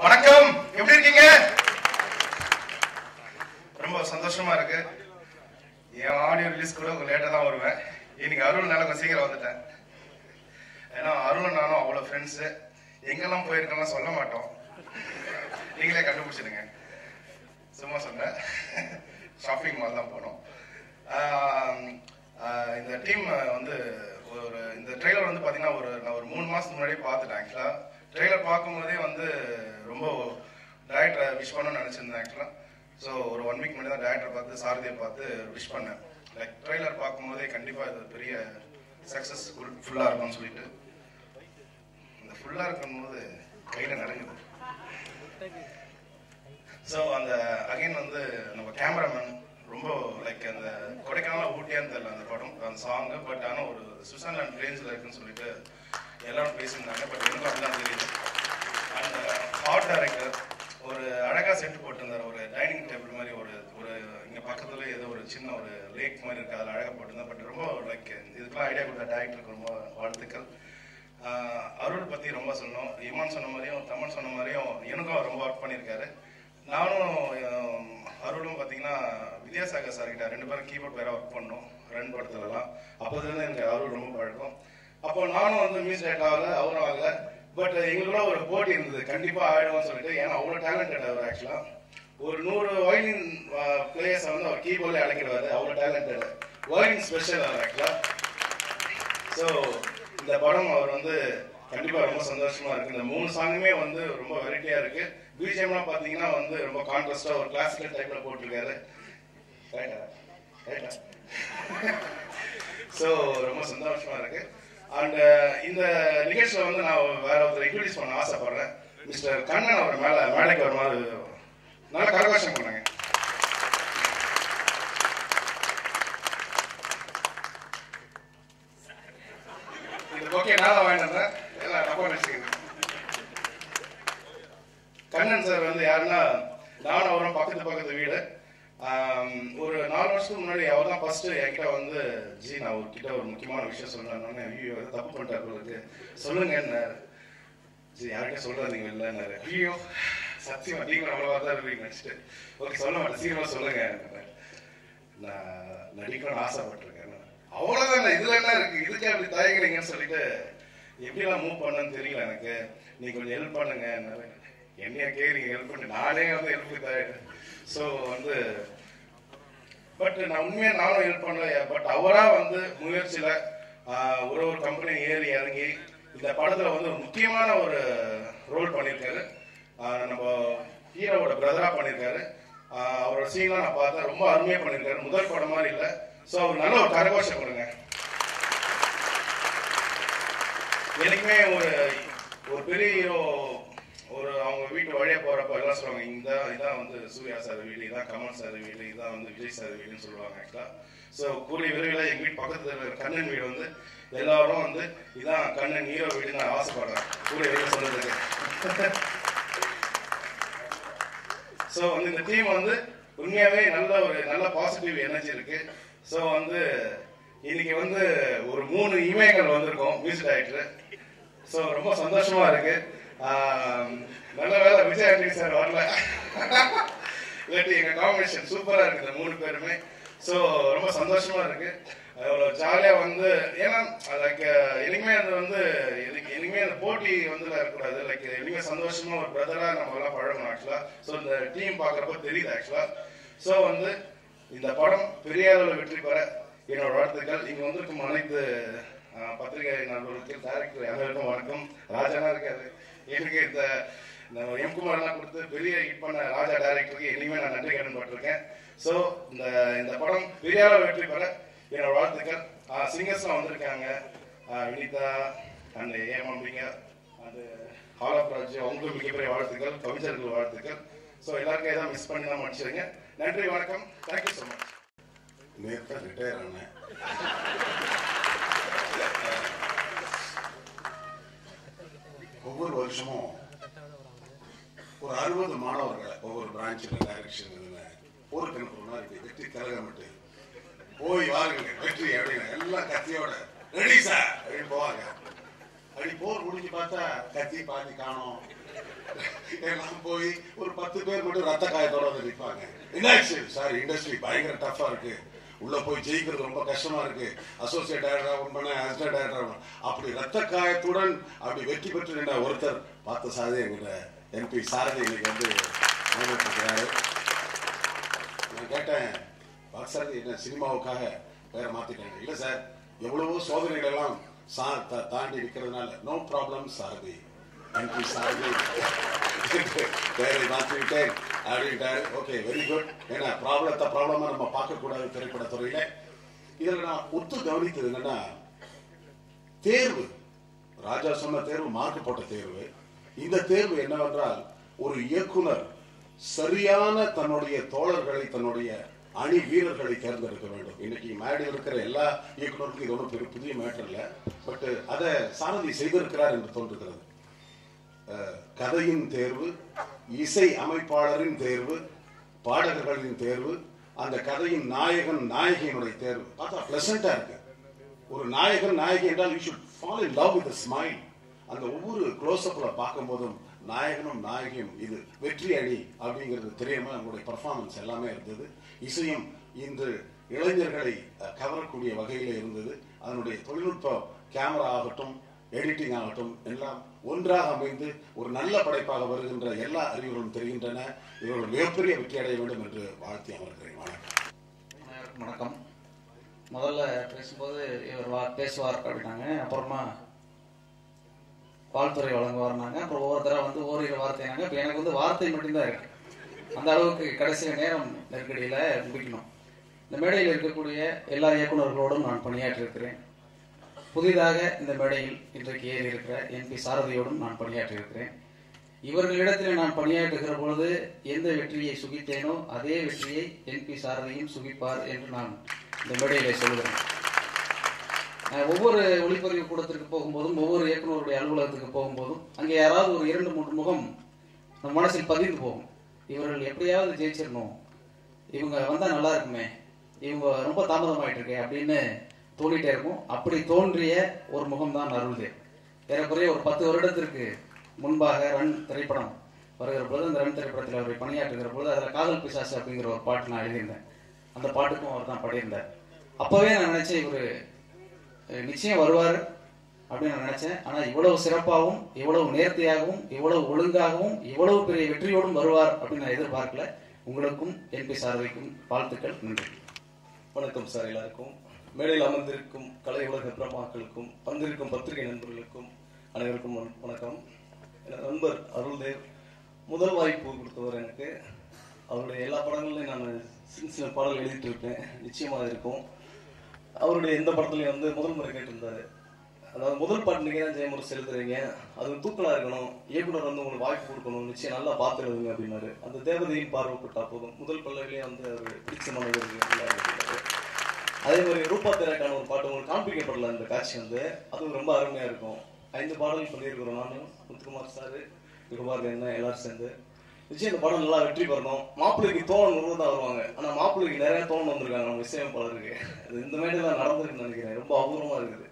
வணக்கம். எப்படி இருக்கீங்க? ரொம்ப சந்தோஷமா இருக்கு. என் ஆடியோ ரிலீஸ் கூட லேட்டா லேட்டாக தான் வருவேன். இன்னைக்கு அருள்னால கொஞ்சம் சீக்கிரம் வந்துட்டேன். ஏன்னா அருள் நானும் அவ்வளோ ஃப்ரெண்ட்ஸு எங்கெல்லாம் போயிருக்கோம்லாம் சொல்ல மாட்டோம். நீங்களே கண்டுபிடிச்சிடுங்க. சும்மா சொன்னேன். ஷாப்பிங் மால் தான் போனோம். இந்த டீம் வந்து ஒரு இந்த ட்ரெய்லர் வந்து பார்த்தீங்கன்னா ஒரு நான் ஒரு மூணு மாதத்துக்கு முன்னாடியே பார்த்துட்டேன். ஆக்சுவலாக ட்ரெய்லர் பார்க்கும்போதே வந்து ரொம்ப டேரக்டரை விஷ் பண்ணணும்னு நினச்சிருந்தேன் ஆக்சுவலாக ஸோ ஒரு ஒன் வீக் முன்னாடி தான் டேரக்டரை பார்த்து சாரதியை பார்த்து விஷ் பண்ணேன். லைக் ட்ரெய்லர் பார்க்கும்போதே கண்டிப்பாக இது பெரிய சக்ஸஸ் ஃபுல்லாக இருக்கும்னு சொல்லிட்டு. இந்த ஃபுல்லாக இருக்கும்போது கையில் நடக்குது ஸோ அந்த அகைன் வந்து நம்ம கேமராமேன் ரொம்ப லைக் அந்த கொடைக்கானலாம் ஊட்டியான்னு தெரியல அந்த படம் அந்த சாங் பட் ஆனால் ஒரு சுவிட்சர்லாந்து ரேஞ்சில் இருக்குன்னு சொல்லிட்டு எல்லாரும் பேசியிருந்தாங்க பட் எனக்கும் அப்படிதான் தெரியுது. அந்த ஆர்ட் டைரக்டர் ஒரு அழகாக செட் போட்டிருந்தார் ஒரு டைனிங் டேபிள் மாதிரி ஒரு ஒரு இங்கே பக்கத்தில் ஏதோ ஒரு சின்ன ஒரு லேக் மாதிரி இருக்குது அதில் அழகாக போட்டிருந்தேன் பட் ரொம்ப லைக் இதுக்கெல்லாம் ஐடியா கொடுத்த டேரக்டருக்கு ரொம்ப வாழ்த்துக்கள். அருள் பற்றி ரொம்ப சொன்னோம் இமான் சொன்ன மாதிரியும் தமன் சொன்ன மாதிரியும் எனக்கும் ரொம்ப ஒர்க் பண்ணியிருக்காரு. நானும் அருளும் பார்த்தீங்கன்னா வித்யாசாகர் சார்கிட்ட ரெண்டு பேரும் கீபோர்ட் பேராக ஒர்க் பண்ணோம் ரன் படத்துலலாம். அப்போதுலேருந்து எனக்கு அருள் ரொம்ப பழக்கம். அப்போ நானும் வந்து மியூசிக் டேட் ஆகல அவரும் ஆகல. பட் எங்களுக்குள்ள ஒரு போட்டி இருந்தது. கண்டிப்பாக ஆயிடுவோம்னு சொல்லிட்டு. ஏன்னா அவ்வளோ டேலண்டட் அவர் ஆக்சுவலாக ஒரு நூறு வயலின் பிளேயர்ஸை வந்து அவர் கீபோர்டில் அழைக்கிடுவாரு அவ்வளோ டேலண்டட் வயலின் ஸ்பெஷல் அவர் ஆக்சுவலாக ஸோ இந்த படம் அவர் வந்து கண்டிப்பா ரொம்ப சந்தோஷமா இருக்கு. இந்த மூணு சாங்குமே வந்து ரொம்ப வெரைட்டியா இருக்கு. பிஜிஎம்லாம் பாத்தீங்கன்னா வந்து ரொம்ப கான்ட்ராஸ்டா ஒரு கிளாசிக்கல் டைப்ல போட்டிருக்காரு. ரைட்டா ரைட்டா ஸோ ரொம்ப சந்தோஷமா இருக்கு. அண்ட் uh, இந்த நிகழ்ச்சியில வந்து நான் வேற ஒருத்தர் இன்ட்ரடியூஸ் பண்ண ஆசைப்படுறேன். மிஸ்டர் கண்ணன் அவர் மேல மேடைக்கு வர மாதிரி நல்ல கரகோஷம் பண்ணுங்க. இது ஓகே நான் வாங்கினேன் எல்லாம் தப்பா நினைச்சுக்கங்க. கண்ணன் சார் வந்து யாருன்னா நானும் அவரும் பக்கத்து பக்கத்து வீடு. ஒரு நாலு வருஷத்துக்கு முன்னாடி அவர் தான் ஃபர்ஸ்ட் என்கிட்ட வந்து ஜி நான் ஒரு கிட்ட ஒரு முக்கியமான விஷயம் சொல்றேன். ஐயோ தப்பு பண்ணிட்டார் உங்களுக்கு சொல்லுங்க என்ன ஜி யார்கிட்ட சொல்றாதீங்க இல்லைன்னாரு. ஐயோ சத்தியமா நீங்க அவ்வளவா தான் இருப்பீங்க நினைச்சிட்டு. ஓகே சொல்ல மாட்டேன் சீக்கிரமா சொல்லுங்க நான் நடிக்கணும்னு ஆசைப்பட்டிருக்கேன். அவ்வளவுதான் இதுல என்ன இருக்கு? இதுக்கு அப்படி தயங்குறீங்கன்னு சொல்லிட்டு எப்படிலாம் மூவ் பண்ணன்னு தெரியல எனக்கு. நீ கொஞ்சம் ஹெல்ப் பண்ணுங்க என்னைய கேறீங்க ஹெல்ப் பண்ணு. நானே வந்து ஹெல்ப் தயாரிட்டேன் ஸோ வந்து பட் நான் உண்மையாக நானும் ஹெல்ப் பண்ணல பட் அவராக வந்து முயற்சியில் ஒரு ஒரு கம்பெனி ஏறி இறங்கி இந்த படத்தில் வந்து ஒரு முக்கியமான ஒரு ரோல் பண்ணியிருக்காரு. நம்ம ஹீரோவோட பிரதராக பண்ணியிருக்காரு. அவரோட சீன்லாம் நான் பார்த்தேன். ரொம்ப அருமையாக பண்ணியிருக்காரு. முதல் படம் மாதிரி இல்லை. ஸோ அவர் நல்ல ஒரு கரகோஷம் கொடுங்க. எனக்குமே ஒரு ஒரு பெரிய ஹீரோ ஒரு அவங்க வீட்டு வழியா போறப்ப எல்லாம் சொல்லுவாங்க இந்த இதான் வந்து சூர்யா சார் வீடு இதான் கமல் சார் வீடு இதான் வந்து விஜய் சார் வீடுன்னு சொல்லுவாங்க ஆக்சுவலா ஸோ கூடிய விரைவில் எங்க வீட்டு பக்கத்துல இருக்கிற கண்ணன் வீடு வந்து எல்லாரும் வந்து இதான் கண்ணன் ஹீரோ வீடுன்னு நான் ஆசைப்படுறேன். கூடிய விரைவில் சொல்றதுக்கு. ஸோ வந்து இந்த டீம் வந்து உண்மையாவே நல்ல ஒரு நல்ல பாசிட்டிவ் எனர்ஜி இருக்கு. ஸோ வந்து இன்னைக்கு வந்து ஒரு மூணு இமயங்கள் வந்திருக்கோம் மியூசிக் டைரக்டர் ஸோ ரொம்ப சந்தோஷமா இருக்கு. நல்ல வேலை விஜய் ஆண்டனி சார் வரல. இல்லாட்டி எங்க காம்பினேஷன் சூப்பரா இருக்கு இந்த மூணு பேருமே. ஸோ ரொம்ப சந்தோஷமா இருக்கு. அவ்வளோ ஜாலியாக வந்து ஏன்னா லைக் இனிமே அது வந்து இதுக்கு இனிமே அந்த போட்டி வந்து இருக்கக்கூடாது. லைக் இனிமே சந்தோஷமா ஒரு பிரதராக நம்ம எல்லாம் பழகணும் ஆக்சுவலாக ஸோ இந்த டீம் பார்க்குறப்ப தெரியுது ஆக்சுவலாக ஸோ வந்து இந்த படம் பெரிய அளவில் வெற்றி பெற என்னோட வாழ்த்துக்கள். இங்கே வந்திருக்கும் அனைத்து பத்திரிகை நண்பர்களுக்கு டேரக்டர் அனைவருக்கும் வணக்கம். ராஜானா இருக்காரு. எனக்கு இந்த எம் குமார்லாம் கொடுத்து பெரிய ஹிட் பண்ண ராஜா டைரக்டருக்கு இனிமே நான் நன்றி கடன் பட்டிருக்கேன். ஸோ இந்த இந்த படம் பெரியார வெற்றி பெற என்னோட வாழ்த்துக்கள். சிங்கர்ஸ்லாம் வந்திருக்காங்க. வினிதா அண்ட் ஏமாம்பிங்க அது ஹாலப் ராஜ் அவங்களுக்கு மிகப்பெரிய வாழ்த்துக்கள் கவிஞர்கள் வாழ்த்துக்கள். ஸோ எல்லாருக்கும் ஏதாவது மிஸ் பண்ணி தான் மன்னிச்சிருங்க நன்றி வணக்கம். தேங்க்யூ ஸோ மச் நேற்று ரிட்டையர் ஆனேன். ஒவ்வொரு வருஷமும் ஒரு அறுபது மாணவர்களை ஒவ்வொரு பிரான்ச்சில் டைரக்ஷன் ஒரு ஒரு மாதிரி வெற்றி கலகமிட்டு போய் வாருங்க வெற்றி அப்படின்னு எல்லாம் கத்தியோட ரெடி சார் அப்படின்னு போவாங்க. அப்படி போர் முடிஞ்சு பார்த்தா கத்தி பாதி காணோம். எல்லாம் போய் ஒரு பத்து பேர் மட்டும் ரத்த காயத்தோட வந்து நிற்பாங்க என்னாச்சு சார் இண்டஸ்ட்ரி பயங்கர டஃபா இருக்கு. உள்ள போய் ஜெயிக்கிறது ரொம்ப கஷ்டமா இருக்கு. அசோசியேட் டைரக்டரா ஒன் பண்ண அசிஸ்டன்ட் டைரக்டரா அப்படி ரத்த காயத்துடன் அப்படி வெற்றி பெற்று நின்ற ஒருத்தர் பார்த்த சாதி எங்கிட்ட எம்பி சாரதி இன்னைக்கு வந்து நியமித்து நான் கேட்டேன் பாக்ஸாரதி என்ன சினிமாவுக்காக பேரை மாத்திட்டாங்க இல்ல சார் எவ்வளவோ சோதனைகள் எல்லாம் தா- தாண்டி நிற்கிறதுனால no problem Sarathi. N P Sarathi பேரை மாற்றிவிட்டேன் அப்படின்ட்டாரு ஓகே வெரி குட் ஏன்னா ப்ராப்ளத்தை ப்ராப்ளமா நம்ம பார்க்கக்கூடாது திரைப்பட துறையில இதுல நான் ஒத்து கவனித்தது என்னன்னா தேர்வு. ராஜா சொன்ன தேர்வு மார்க் போட்ட தேர்வு. இந்த தேர்வு என்னவென்றால் ஒரு இயக்குனர் சரியான தன்னுடைய தோழர்களை தன்னுடைய அணி வீரர்களை தேர்ந்தெடுக்க வேண்டும். இன்னைக்கு மேடையில் இருக்கிற எல்லா இயக்குனருக்கும் இது ஒன்றும் பெரிய புதிய மேட்டர் இல்லை. பட் அதை சாரதி செய்திருக்கிறார் என்று தோன்றுகிறது. கதையின் தேர்வு இசை அமைப்பாளரின் தேர்வு பாடகர்களின் தேர்வு அந்த கதையின் நாயகன் நாயகியினுடைய தேர்வு. பார்த்தா பிளசண்டா இருக்கு. ஒரு நாயகன் நாயகி என்றால் you should fall in love with smile அந்த ஒவ்வொரு க்ளோஸ்அப்ல பார்க்கும்போதும் நாயகனும் நாயகியும் இது வெற்றி அணி அப்படிங்கிறது தெரியாம அவங்களுடைய பர்ஃபார்மன்ஸ் எல்லாமே இருந்தது. இசையும் இன்று இளைஞர்களை கவரக்கூடிய வகையில் இருந்தது. அதனுடைய தொழில்நுட்ப கேமரா ஆகட்டும் எடிட்டிங் ஆகட்டும் எல்லாம் ஒன்றாக அமைந்து ஒரு நல்ல படைப்பாக வருகின்ற எல்லா அறிவுகளும் தெரிகின்றன. இவர்கள் மிகப்பெரிய வெற்றி அடைய வேண்டும் என்று வாழ்த்தி அமர்கிறேன். வணக்கம். வணக்கம். முதல்ல பேசும்போது இவர் வா பேசுவார் அப்படின்னாங்க. அப்புறமா வாழ்த்துறை வழங்குவார்னாங்க. அப்புறம் ஒவ்வொருத்தராக வந்து ஓரிரு வார்த்தைனாங்க இப்போ எனக்கு வந்து வார்த்தை மட்டும்தான் இருக்கு. அந்த அளவுக்கு கடைசி நேரம் நெருக்கடியில் முடிக்கணும். இந்த மேடையில் இருக்கக்கூடிய எல்லா இயக்குநர்களோடும் நான் பணியாற்றியிருக்கிறேன். புதிதாக இந்த மேடையில் இன்றைக்கு ஏறி இருக்கிற என்பி சாரதியோடும் நான் பணியாற்றியிருக்கிறேன். இவர்களிடத்தில் நான் பணியாற்றுகிற பொழுது எந்த வெற்றியை சுகித்தேனோ அதே வெற்றியை என்பி சாரதியும் சுகிப்பார் என்று நான் இந்த மேடையிலே சொல்கிறேன் நான் ஒவ்வொரு ஒளிப்பதிவு கூடத்திற்கு போகும்போதும் ஒவ்வொரு இயக்குநருடைய அலுவலகத்துக்கு போகும்போதும் அங்கே யாராவது ஒரு இரண்டு மூன்று முகம் நம்ம மனசில் பதிந்து போகும். இவர்கள் எப்படியாவது ஜெயிச்சிடணும். இவங்க வந்தால் நல்லா இருக்குமே. இவங்க ரொம்ப தாமதமாயிட்டு இருக்கே அப்படின்னு தோண்டிட்டே இருக்கும். அப்படி தோன்றிய ஒரு முகம் தான் அருள்தேவ் ஏறக்குறைய ஒரு பத்து வருடத்திற்கு முன்பாக ரன் திரைப்படம் வருகிற பொழுது அந்த ரன் திரைப்படத்தில் அவரை பணியாற்றுகிற பொழுது அதில் காதல் பிசாசு அப்படிங்கிற ஒரு பாட்டு நான் எழுதியிருந்தேன். அந்த பாட்டுக்கும் அவர் தான் பாடியிருந்தார். அப்போவே நான் நினைச்சேன் இவர் நிச்சயம் வருவார் அப்படின்னு நான் நினச்சேன். ஆனால் இவ்வளவு சிறப்பாகவும் இவ்வளவு நேர்த்தியாகவும் இவ்வளவு ஒழுங்காகவும் இவ்வளவு பெரிய வெற்றியோடும் வருவார் அப்படின்னு நான் எதிர்பார்க்கல. உங்களுக்கும் என்பி சாரதிக்கும் வாழ்த்துக்கள் நன்றி. வணக்கம் சார் எல்லாருக்கும். மேடையில் அமர்ந்திருக்கும் கலை உலக பிரமாக்களுக்கும் வந்திருக்கும் பத்திரிகை நண்பர்களுக்கும் அனைவருக்கும் வணக்கம். எனது நண்பர் அருள்தேவ் முதல் வாய்ப்பு கொடுத்தவர் எனக்கு. அவருடைய எல்லா படங்கள்லையும் நான் சின்ன சின்ன பாடல் எழுதிட்டு இருப்பேன் நிச்சயமாக இருக்கும். அவருடைய எந்த படத்துலையும் வந்து முதல் முறை கேட்டிருந்தாரு. அதாவது முதல் பாட்டு நீங்க தான் ஜெயமுறை செலுத்துறீங்க. அது தூக்கலா இருக்கணும். இயக்குனர் வந்து உங்களுக்கு வாய்ப்பு கொடுக்கணும். நிச்சயம் நல்லா பார்த்து அப்படின்னாரு. அந்த தேவதையும் பார்வைப்பட்டா போதும். முதல் பல்லவிலேயே வந்து அவர் பிடிச்ச மனிதர்கள் அதே மாதிரி ரூபா தேராக்கான ஒரு பாட்டு உங்களுக்கு காண்பிக்கப்படல அந்த காட்சி வந்து. அதுவும் ரொம்ப அருமையா இருக்கும். ஐந்து பாடல் பண்ணியிருக்கிறோம் நானும் முத்துக்குமார் சார் குமார் என்ன எல்லாரும் சேர்ந்து. நிச்சயம் இந்த படம் நல்லா வெற்றி பெறணும். மாப்பிள்ளைக்கு தோணம் உருவம் தான் வருவாங்க. ஆனா மாப்பிள்ளைக்கு நிறைய தோணம் வந்திருக்காங்க நம்ம இசையமைப்பாளருக்கு. அது இந்த மேடையில் நடந்திருக்குன்னு நினைக்கிறேன். ரொம்ப அபூர்வமா இருக்குது.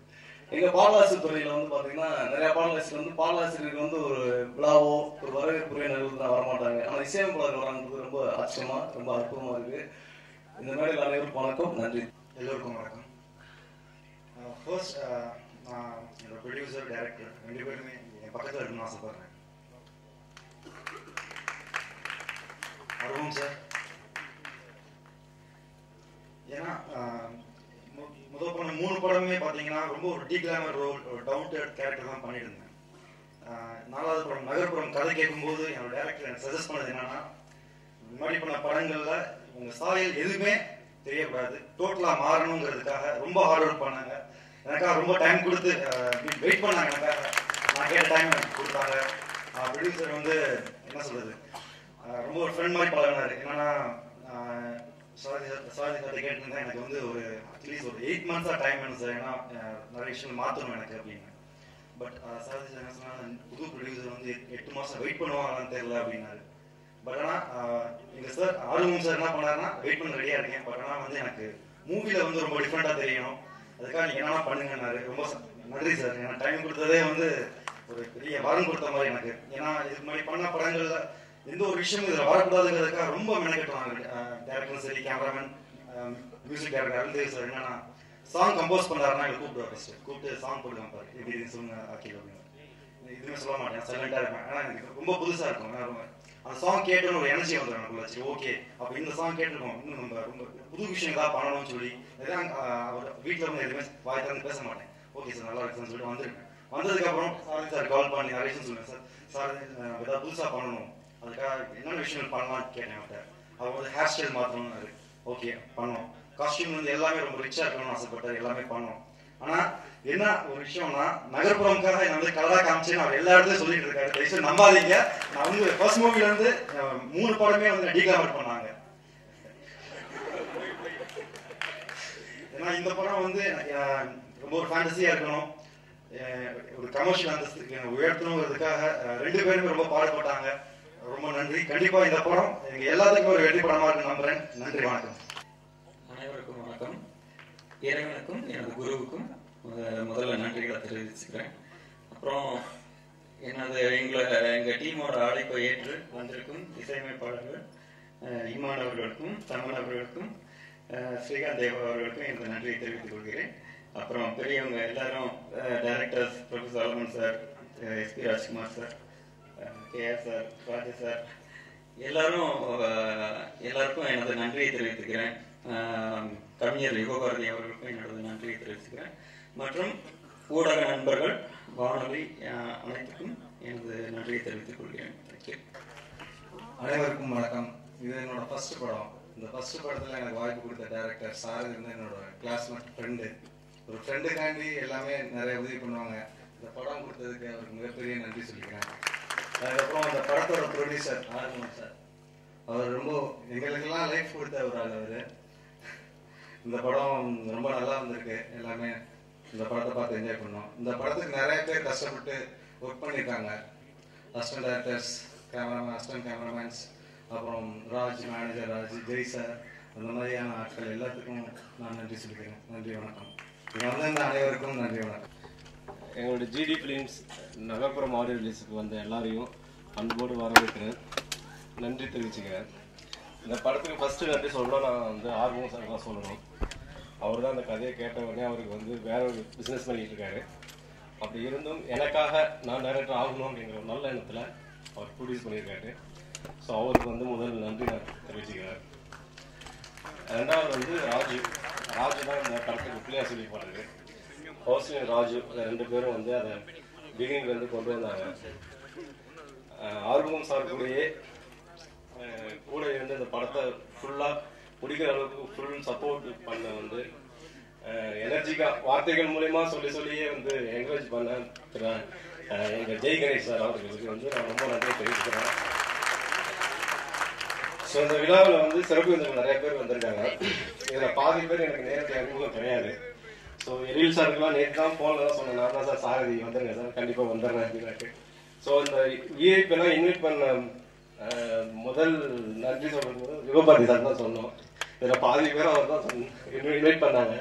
எங்க பாடலாசிரியர் துறையில வந்து பாத்தீங்கன்னா நிறைய பாடலாசிரியர் வந்து பாடலாசிரியருக்கு வந்து ஒரு விழாவோ ஒரு வரவேற்புரையோ நிகழ்வுதான் வரமாட்டாங்க. ஆனா இசையமைப்பாளர் வராங்கிறது ரொம்ப ஆச்சரியமா ரொம்ப அற்புதமா இருக்கு. இந்த மேடையில் அனைவருக்கும் வணக்கம். நன்றி. எல்லோருக்கும் வணக்கம். ஃபர்ஸ்ட் நான் என்னோட ப்ரொடியூசர் டைரக்டர் ரெண்டு பேருமே என் பக்கத்தில் இருக்கணும்னு ஆசைப்படுறேன். அருவம் சார் ஏன்னா முத முதல் பண்ண மூணு படமே பார்த்தீங்கன்னா ரொம்ப ஒரு டீ கிளாமர் ரோல் ஒரு டவுன் டேட் கேரக்டர் தான் பண்ணிட்டு இருந்தேன் நாலாவது படம் நகர்ப்புறம் கதை கேட்கும்போது என்னோட டேரக்டர் எனக்கு சஜஸ்ட் பண்ணது என்னன்னா முன்னாடி பண்ண படங்களில் உங்கள் சாலையில் எதுவுமே தெரியக்கூடாது டோட்டலா மாறணுங்கிறதுக்காக ரொம்ப ஹார்ட் ஒர்க் பண்ணாங்க. எனக்காக ரொம்ப டைம் கொடுத்து வெயிட் பண்ணாங்க எனக்காக. நான் கேட்ட டைம் எனக்கு கொடுத்தாங்க. ப்ரொடியூசர் வந்து என்ன சொல்றது? ரொம்ப ஒரு ஃப்ரெண்ட் மாதிரி பழகினாரு. என்னன்னா ஆஹ் சாரி சாரி சார் கேட்டிருந்தா எனக்கு வந்து ஒரு அட்லீஸ்ட் ஒரு எயிட் மந்த்ஸா டைம் வேணும் சார் ஏன்னா நிறைய விஷயங்கள் மாற்றணும் எனக்கு அப்படின்னு. பட் சாரதி சார் என்ன சொன்னா புது ப்ரொடியூசர் வந்து எட்டு மாசம் வெயிட் பண்ணுவாங்களான்னு தெரியல அப்படின்னாரு. பட் ஆனால் எங்கள் சார் ஆளுமும் சார் என்ன பண்ணாருன்னா வெயிட் பண்ண ரெடியாக இருக்கேன் பட் ஆனால் வந்து எனக்கு மூவியில் வந்து ரொம்ப டிஃப்ரெண்ட்டாக தெரியணும் அதுக்காக நீங்கள் என்னென்ன பண்ணுங்கன்னாரு. ரொம்ப நன்றி சார் எனக்கு டைம் கொடுத்ததே வந்து ஒரு பெரிய வரம் கொடுத்த மாதிரி எனக்கு. ஏன்னா இதுக்கு முன்னாடி பண்ண படங்களில் எந்த ஒரு விஷயமும் இதில் வரக்கூடாதுங்கிறதுக்காக ரொம்ப மெனக்கெட்டுவாங்க. டேரக்டரும் சரி cameraman music director Arundev sir என்னன்னா சாங் கம்போஸ் பண்ணாருன்னா எங்களை கூப்பிடுவார் ஃபஸ்ட்டு கூப்பிட்டு சாங் போடுவாங்க பாரு. எப்படி இது சொல்லுங்க ஆக்கி அப்படின்னு எதுவுமே சொல்ல மாட்டேன். சைலண்டாக இருப்பேன். ஆனால் எனக்கு ரொம்ப புதுசாக இருக்கும். ஏன்னா ரொம்ப அந்த சாங் கேட்டு ஒரு எனர்ஜி வந்துடும் நமக்குள்ள சரி ஓகே அப்போ இந்த சாங் கேட்டிருக்கோம். இன்னும் நம்ம ரொம்ப புது விஷயம் ஏதாவது பண்ணணும்னு சொல்லி எதாவது அவர் வீட்டில் வந்து எதுவுமே வாய் திறந்து பேச மாட்டேன். ஓகே சார் நல்லா இருக்குன்னு சொல்லிட்டு வந்திருக்கேன். வந்ததுக்கப்புறம் சார் சார் கால் பண்ணி நிறைய விஷயம் சொல்லுவேன் சார் சார் ஏதாவது புதுசாக பண்ணணும் அதுக்காக என்னென்ன விஷயங்கள் பண்ணலாம்னு கேட்டேன் அவர்கிட்ட. அவர் வந்து ஹேர் ஸ்டைல் மாற்றணும்னாரு ஓகே பண்ணோம் காஸ்டியூம் வந்து எல்லாமே ரொம்ப ரிச்சாக இருக்கணும்னு ஆசைப்பட்டார். எல்லாமே பண்ணோம் ஆனா என்ன ஒரு விஷயம்னா நகர்ப்புறம்க்காக என்ன வந்து கலரா காமிச்சேன்னு அவர் எல்லா இடத்துலயும் சொல்லிட்டு இருக்காரு. தயவுசெய்து நம்பாதீங்க. நான் வந்து ஃபர்ஸ்ட் மூவில இருந்து மூணு படமே வந்து டீகாமர் பண்ணாங்க. ஏன்னா இந்த படம் வந்து எனக்கு, ரொம்ப ஒரு ஃபேண்டசியா இருக்கணும். ஒரு கமர்ஷியல் அந்தஸ்துக்கு உயர்த்தணுங்கிறதுக்காக ரெண்டு பேருமே ரொம்ப பாடுபட்டாங்க. ரொம்ப நன்றி. கண்டிப்பா இந்த படம் எங்க எல்லாத்துக்கும் ஒரு வெற்றி படமா இருக்கு நம்புறேன். நன்றி வணக்கம். இறைவனுக்கும் எனது குருவுக்கும் முதல்ல நன்றிகளை தெரிவிச்சுக்கிறேன். அப்புறம் எனது எங்களை எங்கள் டீமோட அழைப்பை ஏற்று வந்திருக்கும் இசையமைப்பாளர்கள் அஹ், இமான் அவர்களுக்கும் தமிழ் அவர்களுக்கும் ஸ்ரீகாந்த் தேவா அவர்களுக்கும் எனது நன்றியை தெரிவித்துக் கொள்கிறேன். அப்புறம் பெரியவங்க எல்லாரும் directors professor Alaman sir S P Rajkumar sir K R sir Raja sir எல்லாரும் எல்லாருக்கும் எனது நன்றியை தெரிவித்துக்கிறேன். கவிஞர் யுகபாரதி அவர்களுக்கும் என்னோட நன்றியை தெரிவித்துக்கிறேன். மற்றும் ஊடக நண்பர்கள் வானொலி அனைத்துக்கும் எனது நன்றியை தெரிவித்துக் கொள்கிறேன். அனைவருக்கும் வணக்கம். இது என்னோட ஃபர்ஸ்ட் படம். இந்த ஃபர்ஸ்ட் படத்தில் எனக்கு வாய்ப்பு கொடுத்த டேரக்டர் சார் வந்து என்னோட கிளாஸ்மேட் ஃப்ரெண்டு ஒரு ஃப்ரெண்டுக்காண்டி எல்லாமே நிறைய உதவி பண்ணுவாங்க. இந்த படம் கொடுத்ததுக்கு அவருக்கு மிகப்பெரிய நன்றி சொல்லிக்கிறேன். அதுக்கப்புறம் அந்த படத்தோட ப்ரொடியூசர் ஆர்மன் சார். அவர் ரொம்ப எங்களுக்கெல்லாம் லைஃப் கொடுத்த ஒரு ஆள் அவர். இந்த படம் ரொம்ப நல்லா வந்திருக்கு எல்லாமே இந்த படத்தை பார்த்து என்ஜாய் பண்ணோம். இந்த படத்துக்கு நிறைய பேர் கஷ்டப்பட்டு ஒர்க் பண்ணியிருக்காங்க. Assistant directors cameraman assistant cameramen அப்புறம் ராஜ் மேனேஜர் ராஜ் ஜெய் சார் அந்த மாதிரியான ஆட்கள் எல்லாத்துக்கும் நான் நன்றி சொல்லிக்கிறேன். நன்றி வணக்கம். இங்க வந்திருந்த அனைவருக்கும் நன்றி வணக்கம். எங்களோட ஜிடி ஃபிலிம்ஸ் நகர்ப்புறம் ஆடியோ ரிலீஸுக்கு வந்த எல்லாரையும் அன்போடு வரவேற்கிறேன். நன்றி தெரிவிச்சுக்கிறேன். இந்த படத்துக்கு ஃபஸ்ட்டு நன்றி சொல்ல நான் வந்து ஆர்வம் சார் தான் சொல்லணும். அவர் தான் அந்த கதையை கேட்ட உடனே அவருக்கு வந்து வேற ஒரு பிஸ்னஸ் பண்ணிட்டு இருக்காரு. அப்படி இருந்தும் எனக்காக நான் டைரக்டர் ஆகணும் அப்படிங்கிற ஒரு நல்ல எண்ணத்தில் அவர் ப்ரொடியூஸ் பண்ணியிருக்காரு. ஸோ அவருக்கு வந்து முதல் நன்றி நான் தெரிவிச்சுக்கிறேன். ரெண்டாவது வந்து ராஜு. ராஜு தான் இந்த படத்துக்கு பிள்ளையா சொல்லி பாடுறது ஹோஸ்டின் ராஜு ரெண்டு பேரும் வந்து அதை பிகினிங்ல இருந்து கொண்டு வந்தாங்க. ஆர்வம் சார் கூடயே கூட இருந்து இந்த படத்தை ஃபுல்லாக முடிக்கிற அளவுக்கு ஃபுல் சப்போர்ட் பண்ண வந்து எனர்ஜிக்கா வார்த்தைகள் மூலயமா சொல்லி சொல்லியே வந்து என்கரேஜ் பண்ண எங்கள் எங்க ஜெய் கணேஷ் சார் அவர்களுக்கு வந்து நான் ரொம்ப நன்றி தெரிவிக்கிறேன் ஸோ இந்த விழாவில் வந்து சிறப்பு விருந்தினர் நிறைய பேர் வந்திருக்காங்க. இதில் பாதி பேர் எனக்கு நேரத்தை அறிமுகம் கிடையாது. ஸோ எழில் சாருக்குலாம் நேற்று தான் ஃபோனில் தான் சொன்னேன். நான் தான் சார் சாரதி வந்துருங்க சார். கண்டிப்பாக வந்துடுறேன் அப்படின்னாட்டு ஸோ இந்த விஐபிலாம் இன்வைட் பண்ண முதல் நன்றி சொல்லும்போது வந்து யுகபாரதி சார் தான் சொன்னோம். இதில் பாதி பேர் அவர் தான் இன்வைட் பண்ணாங்க.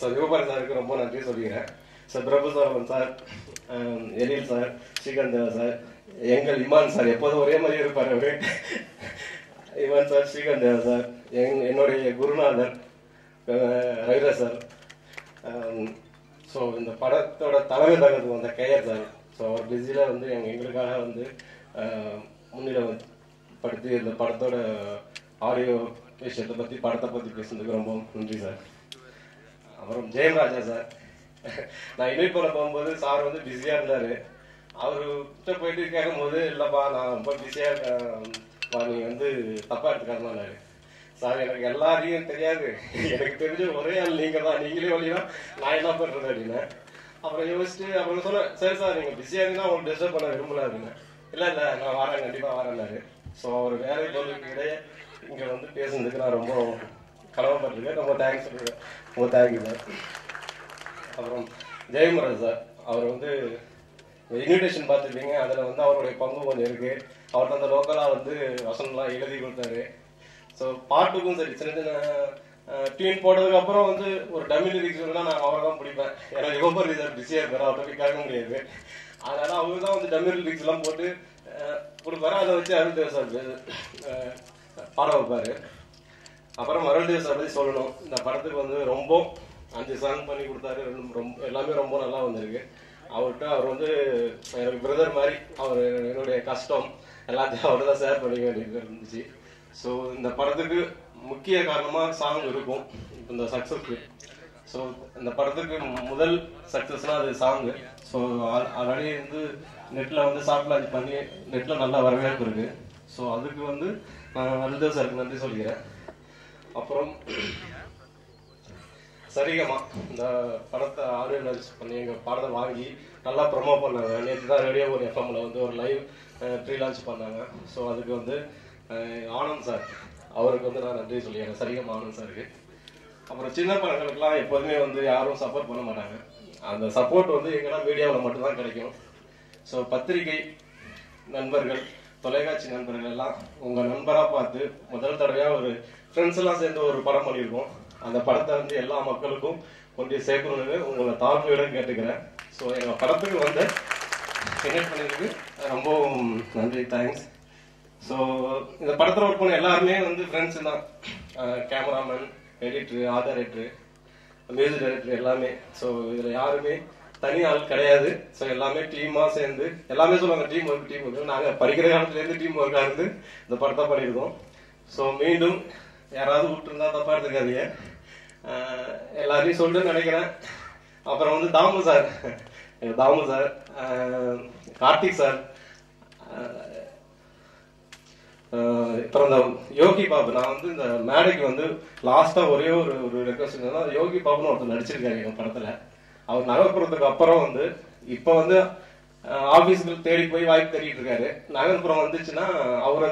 ஸோ யுகபாரதி சாருக்கு ரொம்ப நன்றி சொல்லிக்கிறேன். Sir பிரபுசாரவன் sir Ezhil Ezhil sir Srikantha Deva sir எங்கள் இமான் சார் எப்போதும் ஒரே மாதிரி இருப்பார் அவரு. இமான் சார் ஸ்ரீகாந்த் தேவா சார் எங் என்னுடைய குருநாதர் அஹ், ரவிரா சார். ஸோ இந்த படத்தோட தலைமை தகவல் வந்த கேஆர் சார். ஸோ அவர் பிஸியில் வந்து எங்கள் எங்களுக்காக வந்து அஹ், முன்னிலை இந்த படத்தோட ஆடியோ விஷயத்தை பற்றி படத்தை பற்றி பேசுனதுக்கு ரொம்ப நன்றி சார். அப்புறம் ஜெயராஜா சார். நான் இணைப்பில் போகும்போது சார் வந்து பிஸியாக இருந்தார். அவர்கிட்ட போயிட்டு கேட்கும்போது இல்லைப்பா நான் ரொம்ப பிஸியாக இருக்கேன். நீ வந்து தப்பாக எடுத்துக்காதனாரு. சார் எனக்கு எல்லாரையும் தெரியாது. எனக்கு தெரிஞ்ச ஒரே ஆள் நீங்கள் தான் நீங்களே வழினா நான் என்ன பண்ணுறது அப்படின்னு அப்புறம் யோசிச்சுட்டு அப்புறம் சொன்னேன் சரி சார் நீங்கள் பிஸியாக இருந்தால் உங்களுக்கு டிஸ்டர்ப் பண்ண விரும்பல அப்படின்னு இல்ல இல்ல நான் வரேன் கண்டிப்பா வரேன்னாரு. ஸோ அவர் வேலை பொருளுக்கு இடையே இங்க வந்து பேசுனதுக்கு நான் ரொம்ப கடமைப்பட்டிருக்கேன். ரொம்ப தேங்க்ஸ் ரொம்ப தேங்க்யூ சார் அப்புறம் ஜெயமுரன் சார் அவர் வந்து இன்விடேஷன் பார்த்துருப்பீங்க. அதில் வந்து அவருடைய பங்கு கொஞ்சம் இருக்கு. அவர்கிட்ட அந்த லோக்கலாக வந்து வசனம்லாம் எழுதி கொடுத்தாரு. ஸோ பாட்டுக்கும் சரி சின்ன சின்ன டியூன் போட்டதுக்கு அப்புறம் வந்து ஒரு டம்மி லிரிக்ஸ் நான் அவரை தான் பிடிப்பேன். ஏன்னா யுவபர் சார் பிஸியாக இருப்பார் அவர்கிட்ட போய் கேட்க முடியாது. அதனால அவங்க தான் வந்து டம்மி லிரிக்ஸ் எல்லாம் போட்டு கொடுப்பாரு அதை வச்சு அருள்தேவ் சார் பாடம் பாட வைப்பாரு. அப்புறம் மருள்தேவ் சார் பத்தி சொல்லணும். இந்த படத்துக்கு வந்து ரொம்ப அஞ்சு சாங் பண்ணி கொடுத்தாரு. ரொம்ப எல்லாமே ரொம்ப நல்லா வந்திருக்கு. அவர்கிட்ட அவர் வந்து எனக்கு பிரதர் மாதிரி அவர் என்னுடைய கஷ்டம் எல்லாத்தையும் அவர் தான் ஷேர் பண்ணிக்க வேண்டியது இருந்துச்சு. ஸோ இந்த படத்துக்கு முக்கிய காரணமாக சாங் இருக்கும். இப்போ இந்த சக்ஸஸ்க்கு ஸோ இந்த படத்துக்கு முதல் சக்ஸஸ்னால் அது சாங்கு ஸோ ஆல்ரெடி வந்து நெட்டில் வந்து சாஃப்ட் லான்ச் பண்ணி நெட்டில் நல்லா வரவேற்பு இருக்கு. ஸோ அதுக்கு வந்து நான் அருள்தேவ் சாருக்கு நன்றி சொல்லிக்கிறேன். அப்புறம் சரிகமா இந்த படத்தை ஆடியோ லான்ச் பண்ணி எங்கள் படத்தை வாங்கி நல்லா ப்ரொமோ பண்ணாங்க. நேற்று தான் ரேடியோ ஒரு எஃப்எம்ல வந்து ஒரு லைவ் ப்ரீ லான்ச் பண்ணாங்க. ஸோ அதுக்கு வந்து ஆனந்த் சார் அவருக்கு வந்து நான் நன்றி சொல்லிக்கிறேன். சரிகமா ஆனந்த் சாருக்கு அப்புறம் சின்ன படங்களுக்குலாம் எப்போதுமே வந்து யாரும் சப்போர்ட் பண்ண மாட்டாங்க. அந்த சப்போர்ட் வந்து எங்கன்னா மீடியாவில் மட்டும்தான் கிடைக்கும். ஸோ பத்திரிகை நண்பர்கள் தொலைக்காட்சி நண்பர்கள் எல்லாம் உங்கள் நண்பராக பார்த்து முதல் தடவையாக ஒரு ஃப்ரெண்ட்ஸ் எல்லாம் சேர்ந்து ஒரு படம் பண்ணியிருக்கோம். அந்த படத்தை வந்து எல்லா மக்களுக்கும் கொண்டு சேர்க்கணும்னு உங்களை தாழ்மையுடன் கேட்டுக்கிறேன். ஸோ எங்கள் படத்துக்கு வந்து செலக்ட் பண்ணதுக்கு ரொம்ப நன்றி தேங்க்ஸ் ஸோ இந்த படத்தில் ஒர்க் பண்ண எல்லாருமே வந்து ஃப்ரெண்ட்ஸ் தான். Cameraman editor Aadhar director music director எல்லாமே. ஸோ இதில் யாருமே தனி ஆள் கிடையாது. ஸோ எல்லாமே டீமாக சேர்ந்து எல்லாமே சொல்லுவாங்க டீம் ஒர்க் டீம் ஒர்க் நாங்கள் படிக்கிற காலத்துலேருந்து டீம் ஒர்க்காக இருந்து இந்த படத்தை பண்ணியிருக்கோம். ஸோ மீண்டும் யாராவது விட்டுருந்தா தப்பாக எடுத்துக்காதீங்க. எல்லாரையும் சொல்லிட்டு நினைக்கிறேன். அப்புறம் வந்து Dhamu sir. Dhamu sir Karthik sir. அப்புறம் இந்த யோகி பாபு நான் வந்து இந்த மேடைக்கு வந்து லாஸ்டா ஒரே ஒரு ஒரு ரெக்வஸ்ட் என்னன்னா யோகி பாபுன்னு ஒருத்தர் நடிச்சிருக்காரு எங்க படத்துல. அவர் நகர்ப்புறத்துக்கு அப்புறம் வந்து இப்ப வந்து ஆபீஸ்க்கு தேடி போய் வாய்ப்பு தேடிட்டு இருக்காரு. நகர்ப்புறம் வந்துச்சுன்னா அவரை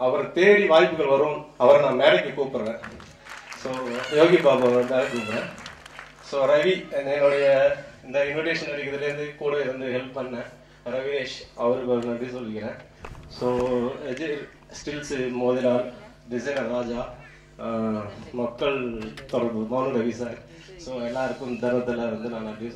அவரை தேடி வாய்ப்புகள் வரும். அவரை நான் மேடைக்கு கூப்பிடுறேன். ஸோ யோகி பாபு அவரை கூப்பிடுறேன். ஸோ ரவி என்னுடைய இந்த இன்விடேஷன் அடிக்கிறதுலேருந்து கூட இருந்து ஹெல்ப் பண்ண ரவினேஷ் அவருக்கு ஒரு நன்றி சொல்லிக்கிறேன். So stills Motilal designer Raja மக்கள் தொடர்பு மௌன ரவி சார். ஸோ எல்லாருக்கும் தருணத்தில் வந்து நான் அப்படியே